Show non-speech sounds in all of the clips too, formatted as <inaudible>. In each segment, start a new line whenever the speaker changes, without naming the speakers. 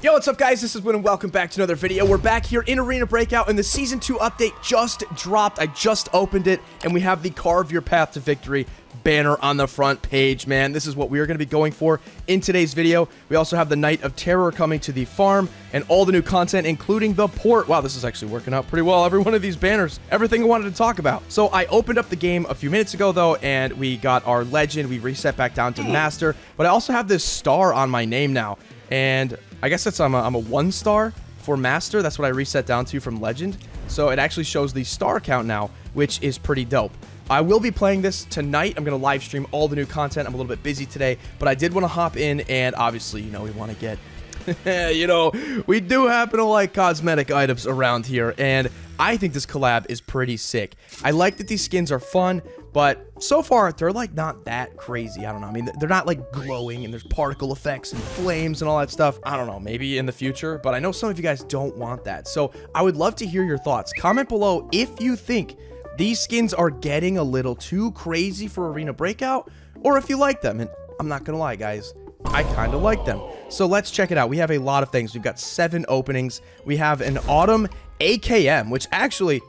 Yo, what's up guys? This is Wynn and welcome back to another video. We're back here in Arena Breakout and the Season 2 update just dropped. I just opened it and we have the Carve Your Path to Victory banner on the front page, man. This is what we are going to be going for in today's video. We also have the Night of Terror coming to the farm and all the new content, including the port. Wow, this is actually working out pretty well. Every one of these banners, everything I wanted to talk about. So I opened up the game a few minutes ago, though, and we got our legend. We reset back down to <clears throat> master, but I also have this star on my name now. And I guess that's I'm a, I'm a one star for master. That's what I reset down to from legend. So it actually shows the star count now, which is pretty dope. I will be playing this tonight. I'm going to live stream all the new content. I'm a little bit busy today, but I did want to hop in and obviously, you know, we want to get <laughs> you know, we do happen to like cosmetic items around here, and I think this collab is pretty sick. I like that these skins are fun, but so far, they're like not that crazy. I don't know. I mean, they're not like glowing and there's particle effects and flames and all that stuff. I don't know, maybe in the future, but I know some of you guys don't want that. So I would love to hear your thoughts. Comment below if you think these skins are getting a little too crazy for Arena Breakout, or if you like them. And I'm not gonna lie, guys, I kind of like them. So let's check it out. We have a lot of things. We've got seven openings. We have an Autumn AKM, which actually,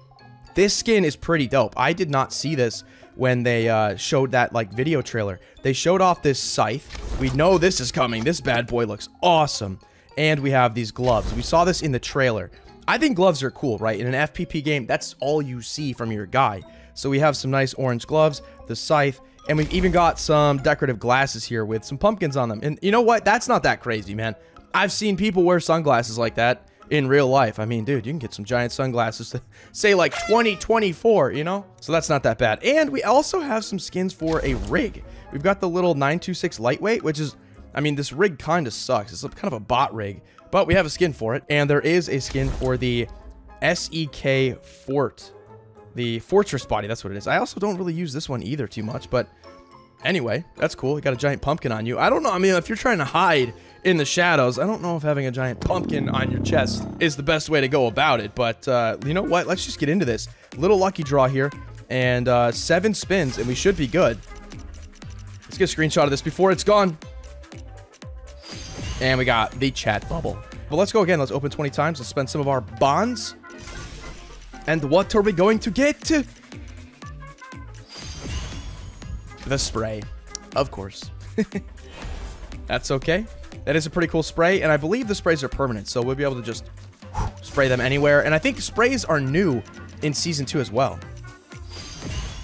this skin is pretty dope. I did not see this when they uh, showed that like video trailer. They showed off this scythe. We know this is coming. This bad boy looks awesome. And we have these gloves. We saw this in the trailer. I think gloves are cool, right? In an FPP game, that's all you see from your guy. So we have some nice orange gloves, the scythe, and we've even got some decorative glasses here with some pumpkins on them. And you know what? That's not that crazy, man. I've seen people wear sunglasses like that in real life. I mean, dude, you can get some giant sunglasses to <laughs> say like 2024, you know? So that's not that bad. And we also have some skins for a rig. We've got the little 926 lightweight, which is, I mean, this rig kind of sucks. It's kind of a bot rig, but we have a skin for it. And there is a skin for the SEK Fort, the fortress body. That's what it is. I also don't really use this one either too much, but anyway, that's cool. You got a giant pumpkin on you. I don't know. I mean, if you're trying to hide in the shadows. I don't know if having a giant pumpkin on your chest is the best way to go about it, but uh, you know what? Let's just get into this. Little lucky draw here, and uh, seven spins, and we should be good. Let's get a screenshot of this before it's gone. And we got the chat bubble. But let's go again. Let's open 20 times. Let's spend some of our bonds. And what are we going to get? The spray. Of course. <laughs> That's okay. That is a pretty cool spray, and I believe the sprays are permanent, so we'll be able to just spray them anywhere. And I think sprays are new in Season 2 as well.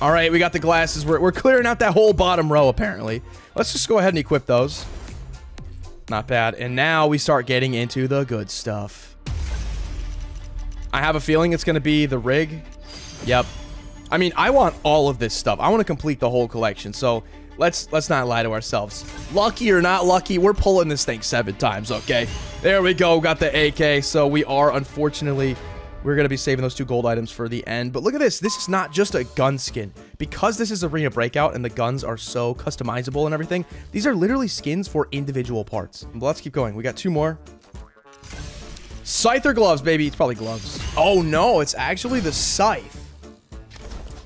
All right, we got the glasses. We're, we're clearing out that whole bottom row, apparently. Let's just go ahead and equip those. Not bad. And now we start getting into the good stuff. I have a feeling it's going to be the rig. Yep. I mean, I want all of this stuff. I want to complete the whole collection. So let's let's not lie to ourselves. Lucky or not lucky, we're pulling this thing seven times, okay? There we go. Got the AK. So we are, unfortunately, we're going to be saving those two gold items for the end. But look at this. This is not just a gun skin. Because this is Arena Breakout and the guns are so customizable and everything, these are literally skins for individual parts. But let's keep going. We got two more. Scyther gloves, baby. It's probably gloves. Oh, no. It's actually the scythe.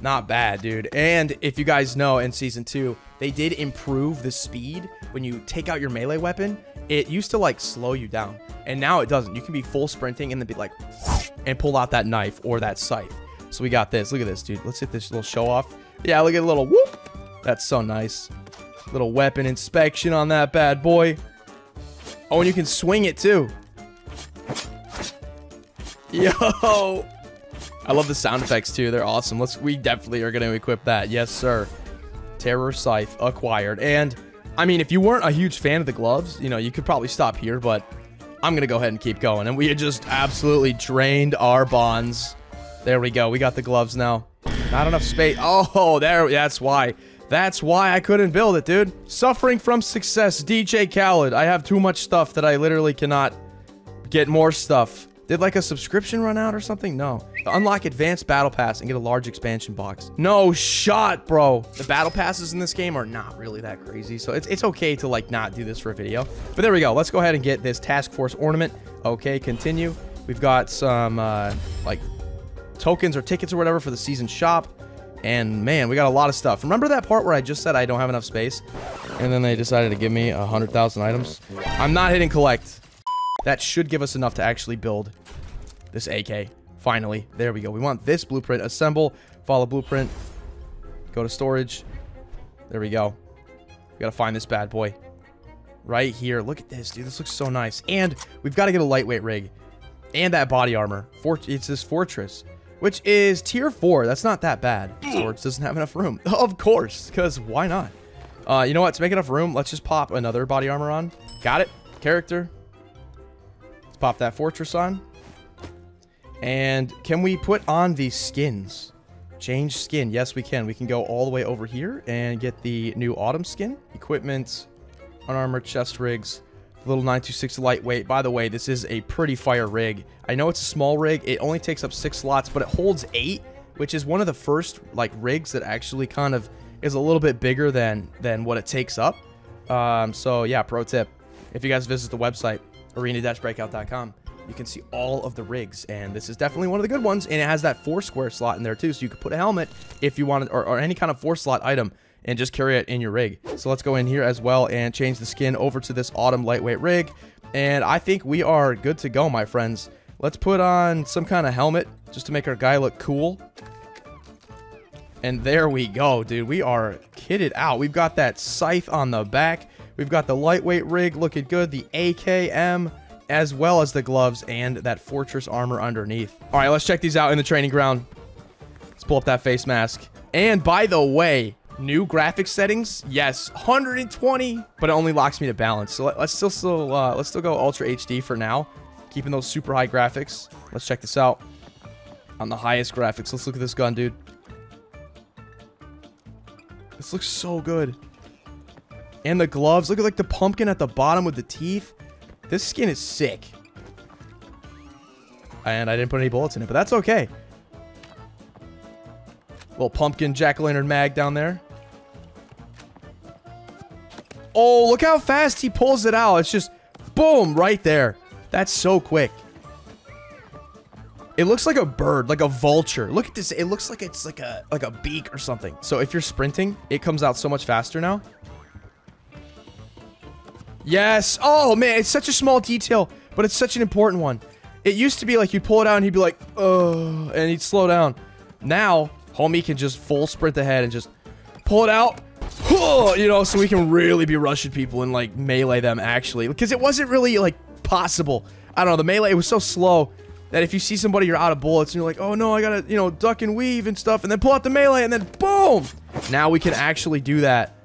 Not bad, dude. And if you guys know, in Season 2, they did improve the speed when you take out your melee weapon. It used to, like, slow you down. And now it doesn't. You can be full sprinting and then be like, and pull out that knife or that scythe. So we got this. Look at this, dude. Let's hit this little show off. Yeah, look at a little whoop. That's so nice. Little weapon inspection on that bad boy. Oh, and you can swing it, too. <laughs> Yo. I love the sound effects too. They're awesome. Let's we definitely are going to equip that. Yes, sir. Terror Scythe acquired. And I mean, if you weren't a huge fan of the gloves, you know, you could probably stop here, but I'm going to go ahead and keep going. And we had just absolutely drained our bonds. There we go. We got the gloves now. Not enough space. Oh, there. That's why. That's why I couldn't build it, dude. Suffering from success. DJ Khaled. I have too much stuff that I literally cannot get more stuff. Did like a subscription run out or something? No. Unlock advanced battle pass and get a large expansion box. No shot, bro. The battle passes in this game are not really that crazy. So it's, it's okay to like not do this for a video. But there we go. Let's go ahead and get this task force ornament. Okay, continue. We've got some uh, like tokens or tickets or whatever for the season shop. And man, we got a lot of stuff. Remember that part where I just said I don't have enough space? And then they decided to give me a 100,000 items? I'm not hitting collect. That should give us enough to actually build this AK. Finally. There we go. We want this blueprint. Assemble. Follow blueprint. Go to storage. There we go. We gotta find this bad boy. Right here. Look at this, dude. This looks so nice. And we've got to get a lightweight rig. And that body armor. Fort it's this fortress. Which is tier 4. That's not that bad. Storage doesn't have enough room. <laughs> of course. Because why not? Uh, you know what? To make enough room, let's just pop another body armor on. Got it. Character. Pop that fortress on. And can we put on these skins? Change skin. Yes, we can. We can go all the way over here and get the new autumn skin. Equipment, unarmored chest rigs, little 926 lightweight. By the way, this is a pretty fire rig. I know it's a small rig. It only takes up six slots, but it holds eight, which is one of the first like rigs that actually kind of is a little bit bigger than than what it takes up. Um, so yeah, pro tip: if you guys visit the website arena-breakout.com, you can see all of the rigs, and this is definitely one of the good ones. And it has that four square slot in there too, so you could put a helmet if you wanted, or, or any kind of four slot item, and just carry it in your rig. So let's go in here as well and change the skin over to this autumn lightweight rig, and I think we are good to go, my friends. Let's put on some kind of helmet just to make our guy look cool. And there we go, dude. We are kitted out. We've got that scythe on the back. We've got the lightweight rig looking good. The AKM as well as the gloves and that fortress armor underneath. All right, let's check these out in the training ground. Let's pull up that face mask. And by the way, new graphics settings, yes, 120, but it only locks me to balance. So let, us still, still uh, let's still go Ultra HD for now, keeping those super high graphics. Let's check this out. On the highest graphics, let's look at this gun, dude. This looks so good. And the gloves, look at like the pumpkin at the bottom with the teeth. This skin is sick. And I didn't put any bullets in it, but that's okay. Little pumpkin jack-o'-lantern mag down there. Oh, look how fast he pulls it out. It's just boom, right there. That's so quick. It looks like a bird, like a vulture. Look at this. It looks like it's like a like a beak or something. So if you're sprinting, it comes out so much faster now. Yes. Oh, man. It's such a small detail, but it's such an important one. It used to be like you'd pull it out and he'd be like, oh, and he'd slow down. Now, homie can just full sprint ahead and just pull it out. <laughs> You know, so we can really be rushing people and like melee them actually. Because it wasn't really like possible. I don't know. The melee was so slow that if you see somebody, you're out of bullets and you're like, oh no, I gotta, you know, duck and weave and stuff and then pull out the melee and then boom. Now we can actually do that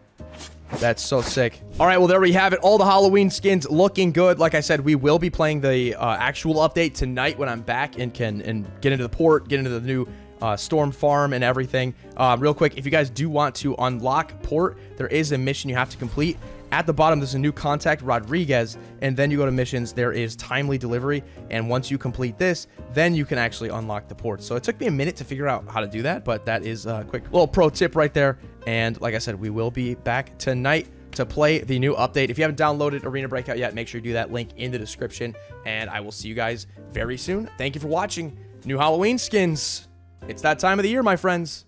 that's so sick. All right, well, there we have it. All the Halloween skins looking good. Like I said, we will be playing the uh, actual update tonight when I'm back and can and get into the port, get into the new uh, storm farm and everything. Uh, real quick, if you guys do want to unlock port, there is a mission you have to complete. At the bottom, there's a new contact, Rodriguez, and then you go to missions. There is timely delivery, and once you complete this, then you can actually unlock the port. So it took me a minute to figure out how to do that, but that is a quick little pro tip right there. And like I said, we will be back tonight to play the new update. If you haven't downloaded Arena Breakout yet, make sure you do that link in the description, and I will see you guys very soon. Thank you for watching. New Halloween skins. It's that time of the year, my friends.